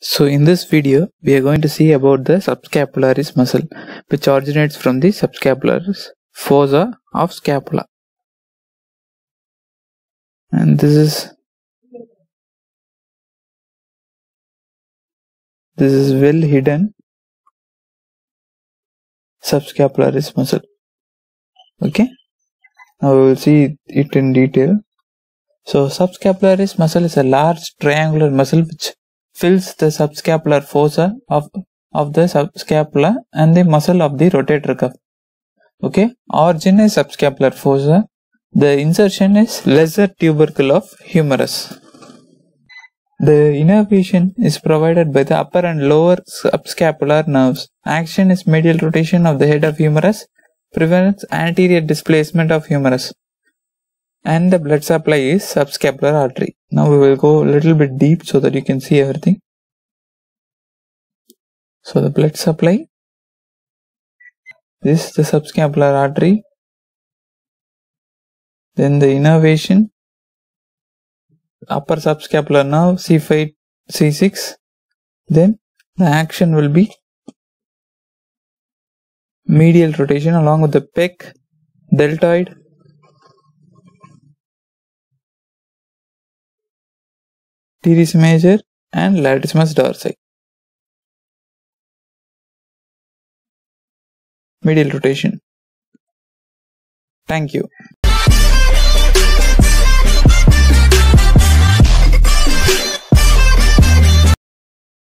So in this video, we are going to see about the subscapularis muscle, which originates from the subscapularis fossa of scapula. And this is this is well hidden subscapularis muscle. Okay, now we will see it in detail. So subscapularis muscle is a large triangular muscle which fills the subscapular fossa of, of the subscapula and the muscle of the rotator cuff. Okay, origin is subscapular fossa. The insertion is lesser tubercle of humerus. The innervation is provided by the upper and lower subscapular nerves. Action is medial rotation of the head of humerus, prevents anterior displacement of humerus and the blood supply is subscapular artery. Now we will go a little bit deep so that you can see everything. So the blood supply, this is the subscapular artery, then the innervation, upper subscapular nerve C5, C6, then the action will be medial rotation along with the pec, deltoid, teres major and latissimus dorsi. Medial rotation. Thank you.